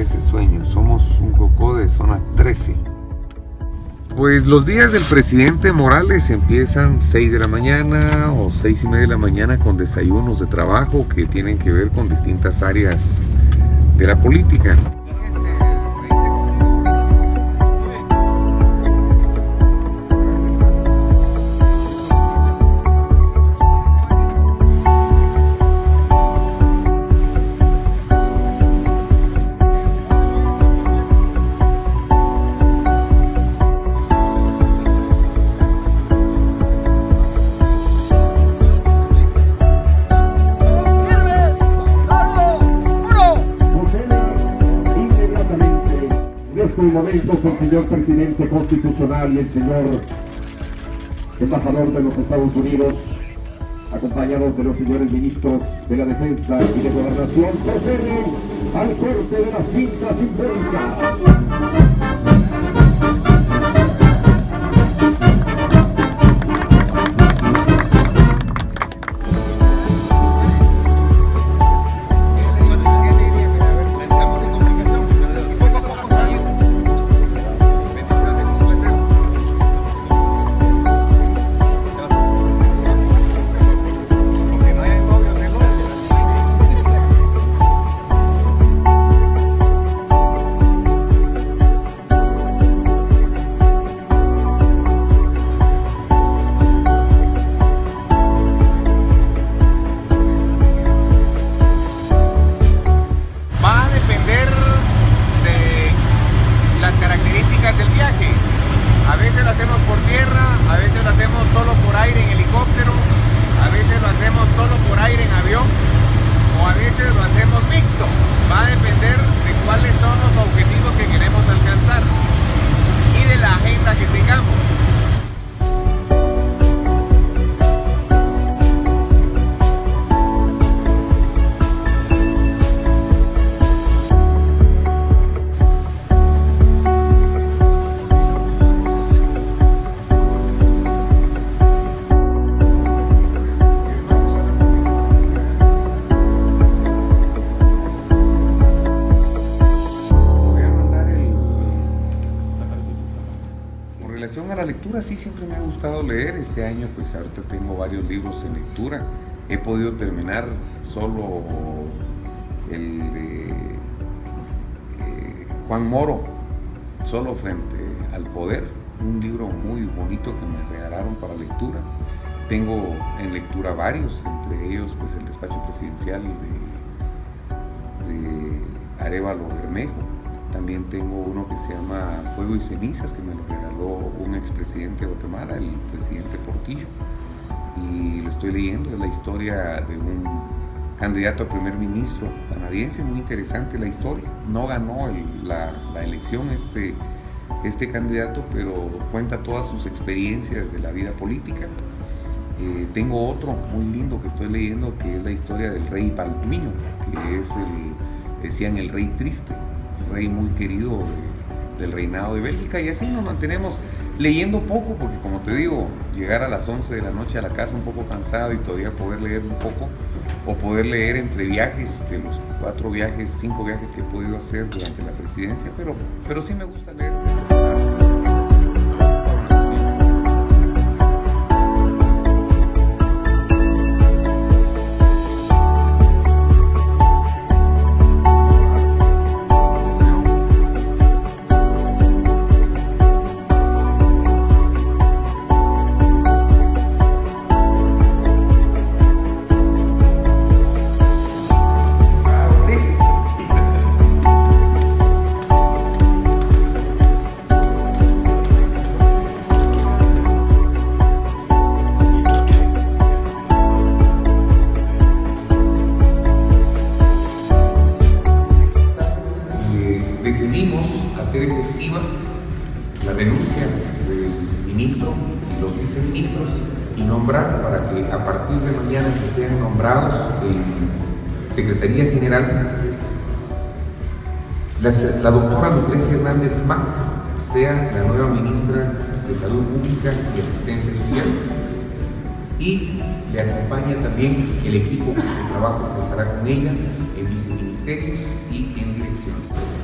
ese sueño. Somos un cocó de zona 13. Pues los días del presidente Morales empiezan 6 de la mañana o 6 y media de la mañana con desayunos de trabajo que tienen que ver con distintas áreas de la política. Momentos el señor presidente constitucional y el señor embajador de los Estados Unidos, acompañados de los señores ministros de la Defensa y de Gobernación, proceden al corte de la cinta simbólica. Por tierra, a veces lo hacemos solo por aire en helicóptero, a veces lo hacemos solo por aire en avión la lectura, sí, siempre me ha gustado leer. Este año, pues ahorita tengo varios libros en lectura. He podido terminar solo el de eh, Juan Moro, solo frente al poder, un libro muy bonito que me regalaron para lectura. Tengo en lectura varios, entre ellos pues el despacho presidencial de, de Arevalo Bermejo. También tengo uno que se llama Fuego y Cenizas, que me lo regaló un expresidente de Guatemala, el presidente Portillo. Y lo estoy leyendo, es la historia de un candidato a primer ministro canadiense, muy interesante la historia. No ganó la, elección este, este candidato, pero cuenta todas sus experiencias de la vida política. Eh, tengo otro muy lindo que estoy leyendo, que es la historia del rey Palmino, que es el, decían el rey triste, rey muy querido de- del reinado de Bélgica, y así nos mantenemos leyendo poco, porque como te digo, llegar a las 11 de la noche a la casa un poco cansado y todavía poder leer un poco, o poder leer entre viajes, de los cuatro viajes, cinco viajes que he podido hacer durante la presidencia, pero, pero sí me gusta leer. La renuncia del ministro y los viceministros y nombrar para que a partir de mañana que sean nombrados en Secretaría General la, la doctora Lucrecia Hernández Mac sea la nueva ministra de Salud Pública y Asistencia Social y le acompaña también el equipo de trabajo que estará con ella en viceministerios y en dirección.